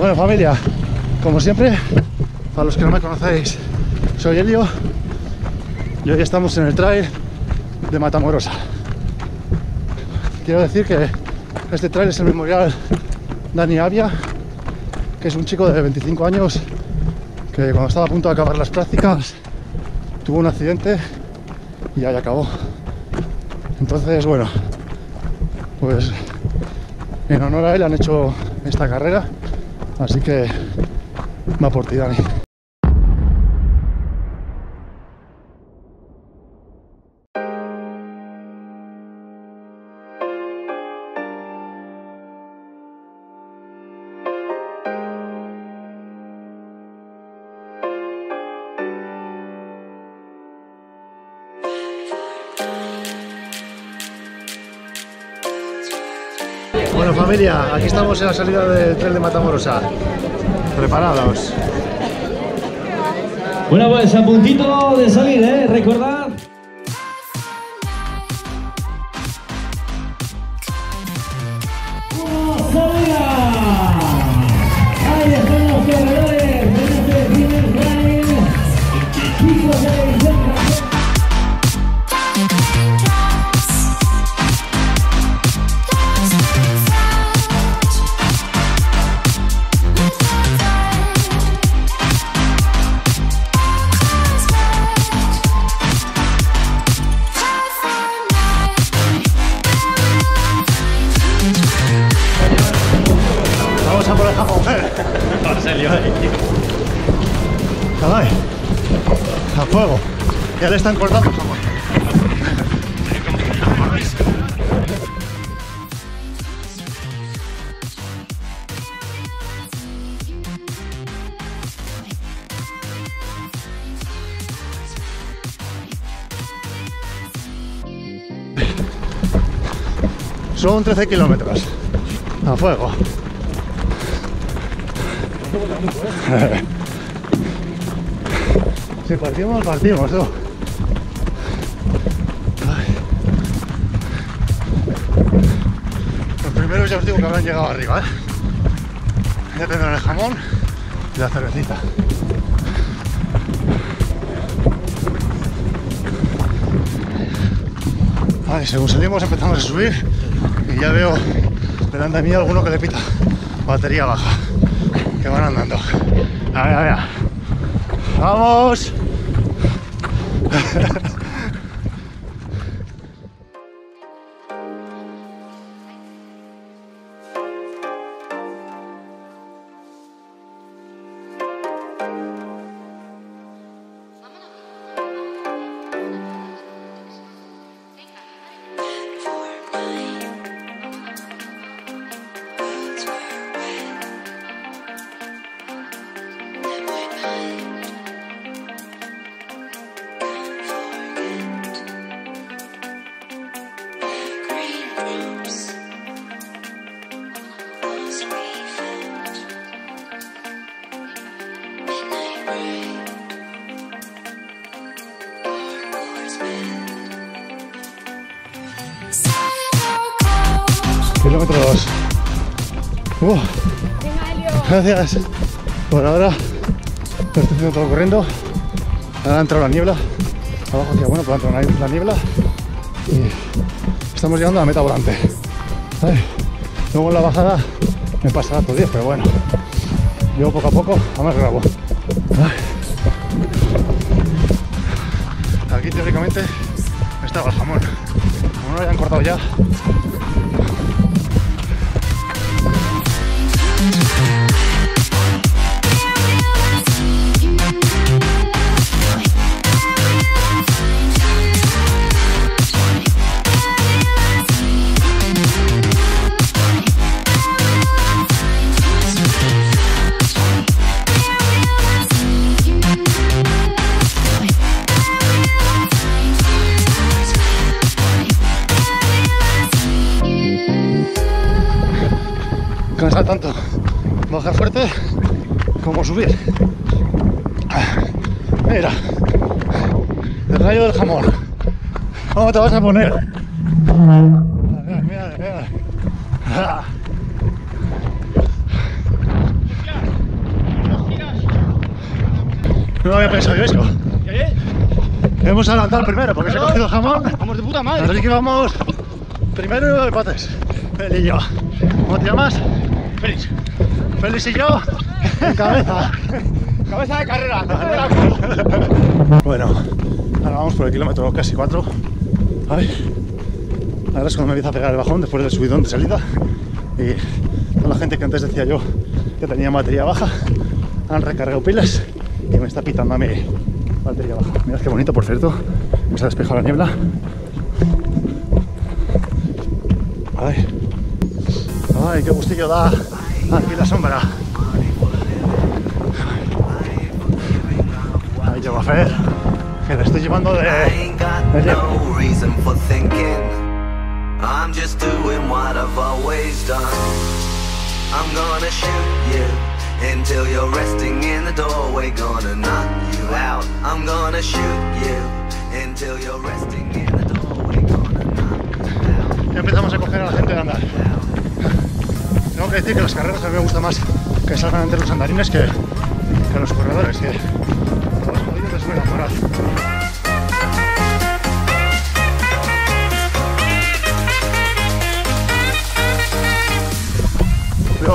Bueno familia, como siempre, para los que no me conocéis, soy Elio y hoy estamos en el trail de Matamorosa. Quiero decir que este trail es el memorial Dani Avia, que es un chico de 25 años que cuando estaba a punto de acabar las prácticas tuvo un accidente y ahí acabó. Entonces, bueno, pues en honor a él han hecho esta carrera, así que va por ti, Dani. Bueno familia, aquí estamos en la salida del tren de Matamorosa. Preparados. Bueno, pues a puntito de salir, ¿eh? Recordad. Ya le están cortando. Son 13 kilómetros. A fuego. Si partimos, partimos. Ay. Los primeros ya os digo que habrán llegado arriba, ¿eh? Ya tendrán el jamón y la cervecita. Vale, según salimos empezamos a subir y ya veo delante de mí alguno que le pita batería baja que van andando. A ver, a ver. ¡Vamos! Kilómetro 2. Uh, gracias. Por ahora estoy haciendo todo corriendo. Ahora ha entrado la niebla. Abajo hacia bueno, pero ha entrado la niebla. Y estamos llegando a la meta volante. Luego en la bajada me pasará todo 10, pero bueno. Llevo poco a poco, además grabo. Aquí teóricamente estaba el jamón. Como no lo hayan cortado ya, Mira, el rayo del jamón. ¿Cómo te vas a poner? Mira, mira, mira. No había pensado yo eso. ¿Eh? ¿Qué? Debemos adelantar primero porque se ha cogido jamón. Vamos de puta madre. Así que vamos primero y de patas. Félix y yo. ¿Cómo te llamas? Félix. Félix y yo cabeza. Cabeza de carrera. Bueno, ahora vamos por el kilómetro casi 4. Ay. Ahora es cuando me empieza a pegar el bajón después del subidón de salida. Y toda la gente que antes decía yo que tenía batería baja han recargado pilas y me está pitando a mi batería baja. Mirad qué bonito, por cierto. Me se ha despejado la niebla. Ay, ay, qué gustillo da aquí la sombra. What I've always done. I'm gonna shoot you until you're resting in the doorway. Gonna knock you out. I'm gonna shoot you until you're resting in the doorway. Gonna knock you out. Ya empezamos a coger a la gente de andar. Tengo que decir que las carreras a mí me gusta más que salgan entre los andarines que, que los corredores, que sube la moral.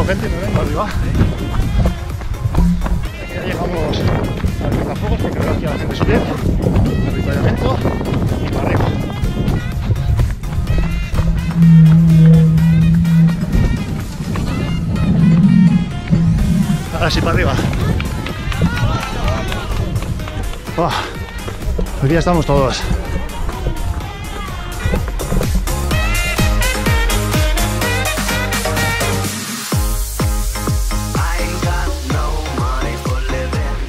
Gente, me vengo arriba. Ya llegamos al cortafuegos porque veo aquí a la gente subir. Avituallamiento y para arriba. Ahora sí, para arriba. Buah, Aquí ya estamos todos.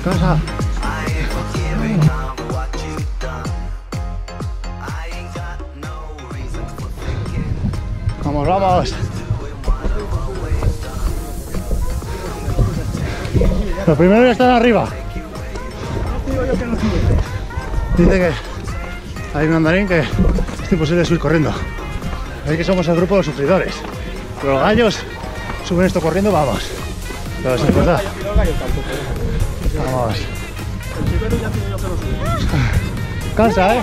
Casa. I ain't forgiving of what you've done. Dice que hay un andarín que es imposible subir corriendo. Ahí que somos el grupo de los sufridores. Pero los gallos suben esto corriendo, vamos. Pero verdad. Vamos. Cansa, ¿eh?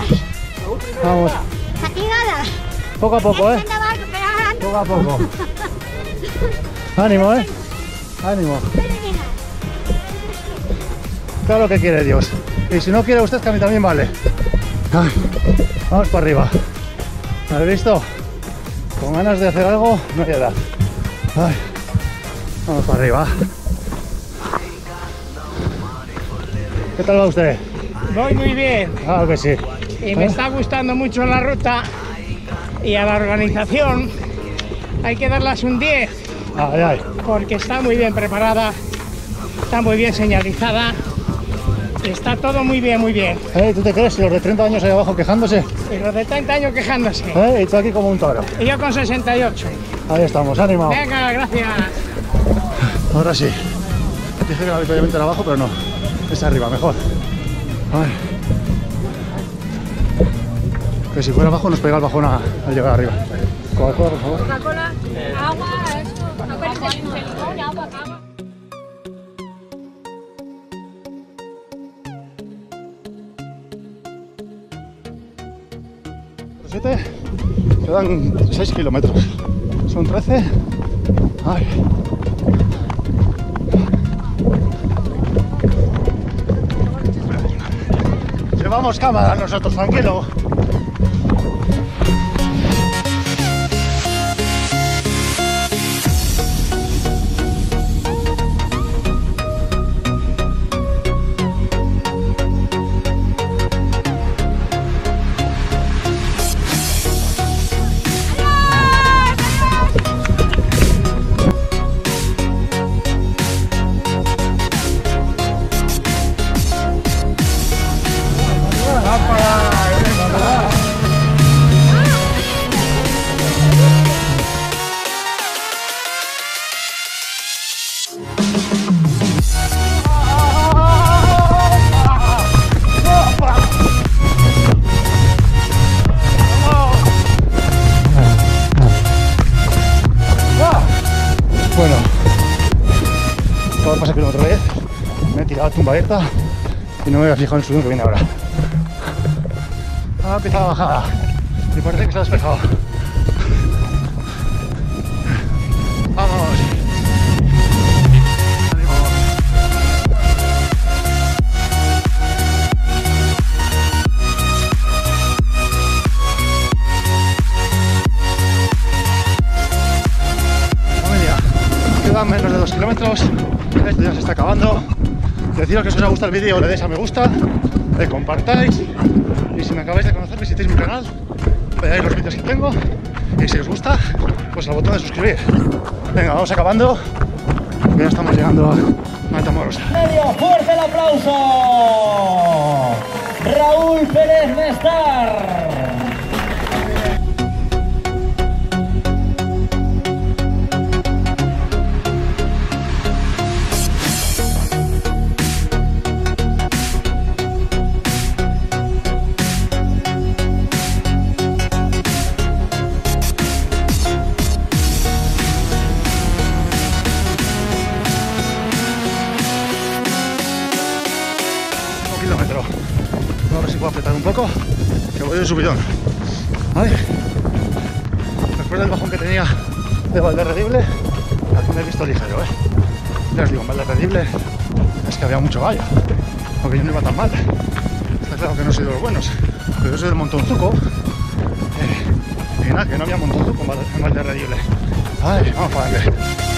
Vamos. Fatigada. Poco a poco, ¿eh? Poco a poco. Ánimo, ¿eh? Ánimo. Claro que quiere Dios. Y si no quiere usted, que a mí también vale. Ay, vamos para arriba. ¿Has visto? Con ganas de hacer algo, no hay edad. Ay, vamos para arriba. ¿Qué tal va usted? Voy muy bien. Claro que sí. Y me ¿Eh? está gustando mucho la ruta. Y a la organización hay que darlas un 10. Ay, ay. Porque está muy bien preparada. Está muy bien señalizada. Está todo muy bien, muy bien. ¿Eh? ¿Tú te crees? Y los de 30 años ahí abajo quejándose. Y los de 30 años quejándose. ¿Eh? Y tú aquí como un toro. Y yo con 68. Ahí estamos, ánimo. Venga, gracias. Ahora sí. Dije que era habitualmente era abajo, pero no. Es arriba, mejor. Ay. Que si fuera abajo nos pega el bajón a- al llegar arriba. Coca-Cola, por favor. Coca-Cola, quedan 6 kilómetros. Son 13. Ay. Llevamos cámara nosotros, tranquilo. A tumba abierta y no me había fijado en el subidón que viene ahora. Ha empezado la bajada y parece que se ha despejado. Vamos. Menos de dos kilómetros. Esto ya se está acabando. Deciros que os ha gustado el vídeo, le deis a me gusta, le compartáis. Y si me acabáis de conocer, visitéis mi canal, veáis los vídeos que tengo. Y si os gusta, pues al botón de suscribir. Venga, vamos acabando. Ya estamos llegando a Matamoros. medio, fuerte el aplauso. Raúl Pérez Mestar. Puedo apretar un poco, que voy de subidón. Vale. Después del bajón que tenía de Valderredible, al fin me he visto ligero, ¿eh? Ya os digo, en Valderredible es que había mucho gallo, porque yo no iba tan mal. Está claro que no soy de los buenos, pero yo soy del montonzuco. Eh, y nada, que no había montonzuco en Valderredible. Vale, vamos para adelante.